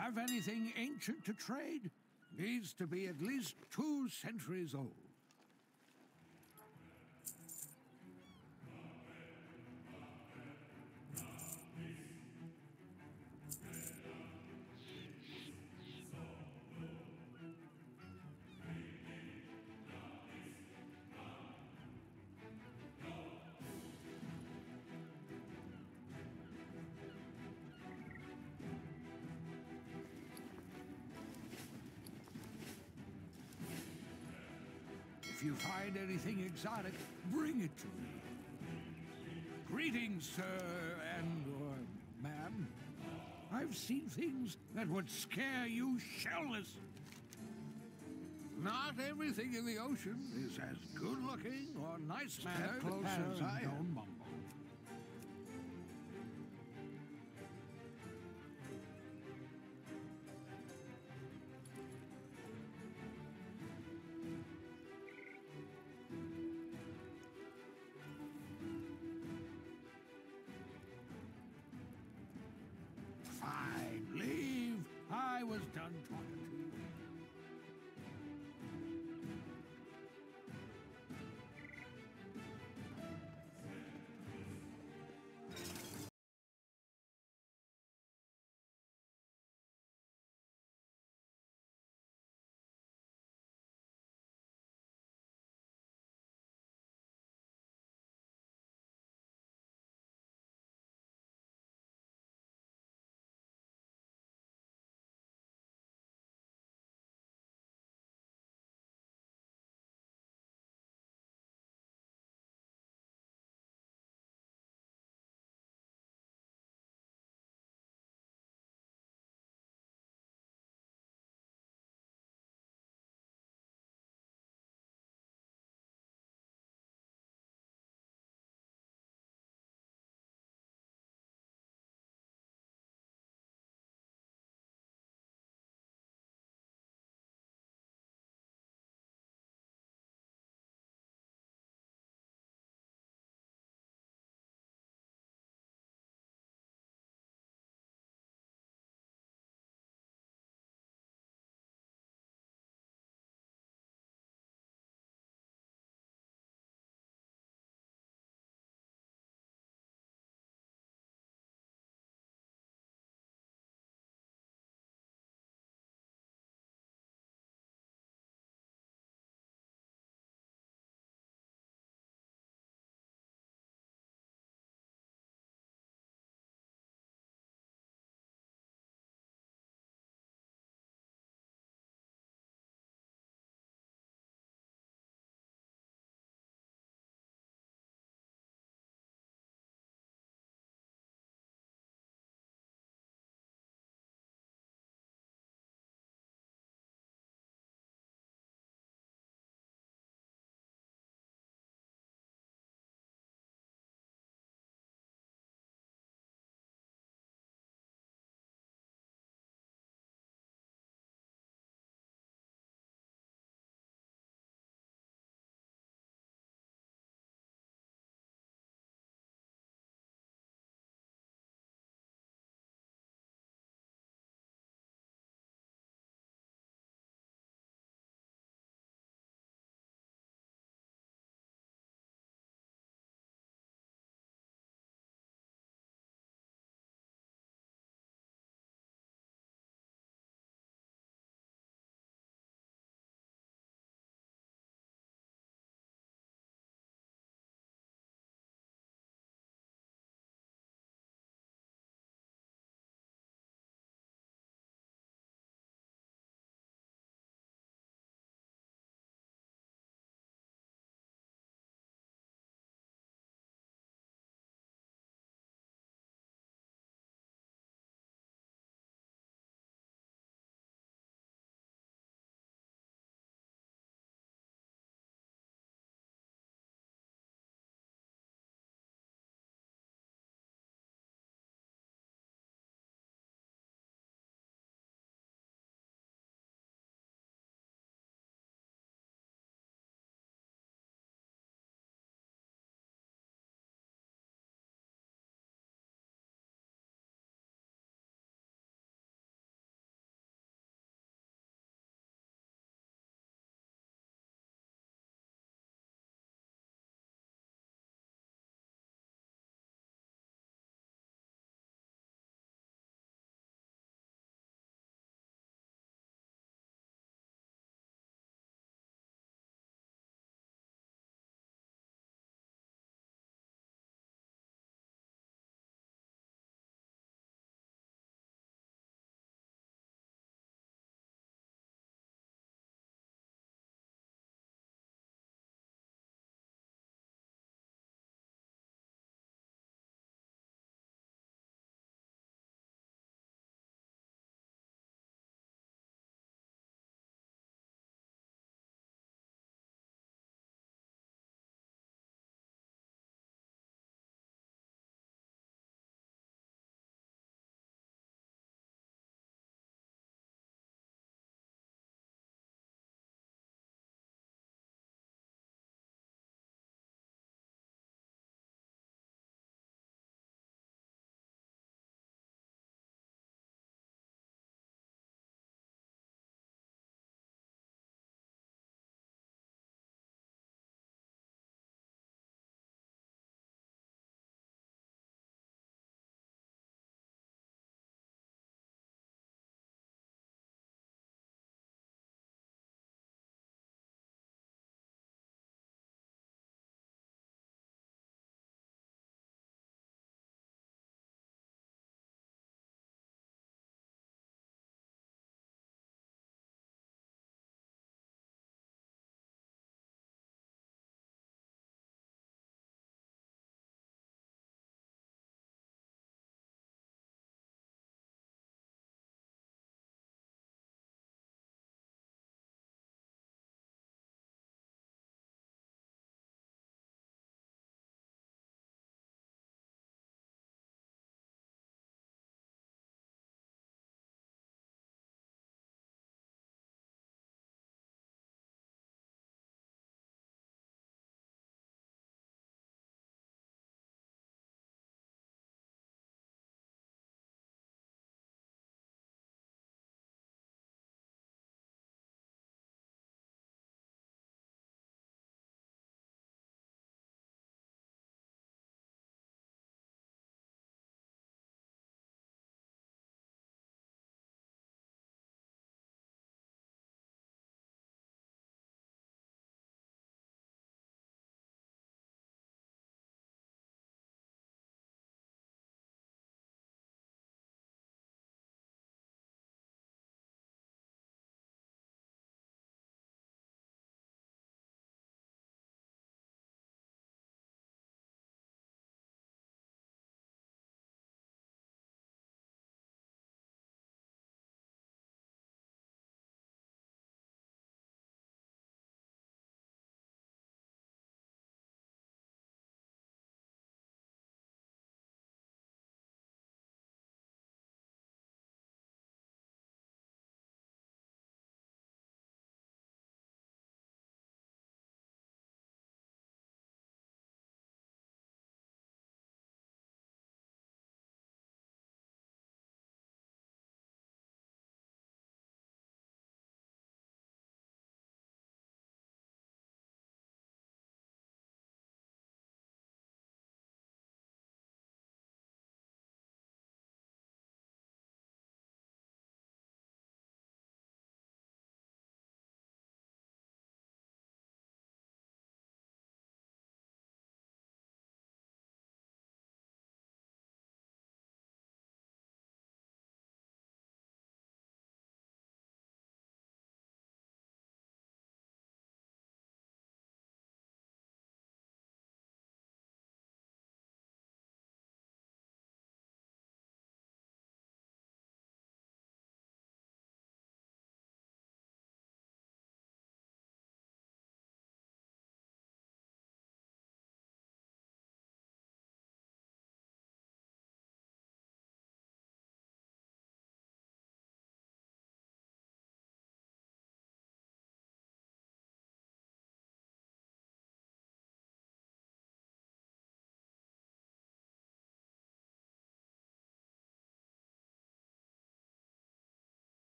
Have anything ancient to trade? Needs to be at least two centuries old. Anything exotic, bring it to me. Greetings, sir and or ma'am. I've seen things that would scare you shellless. Not everything in the ocean is as good looking or nice mannered as I am.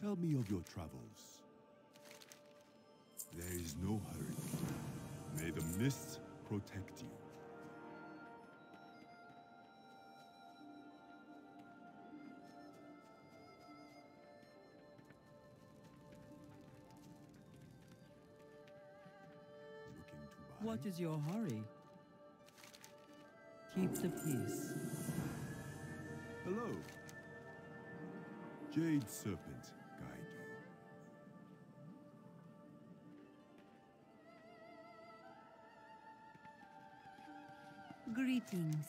Tell me of your travels. There is no hurry. May the mists protect you. Looking to buy? What is your hurry? Keep the peace. Hello. Jade Serpent Greetings.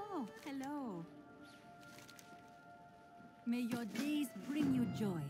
Oh, hello. May your days bring you joy.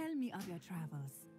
Tell me of your travels.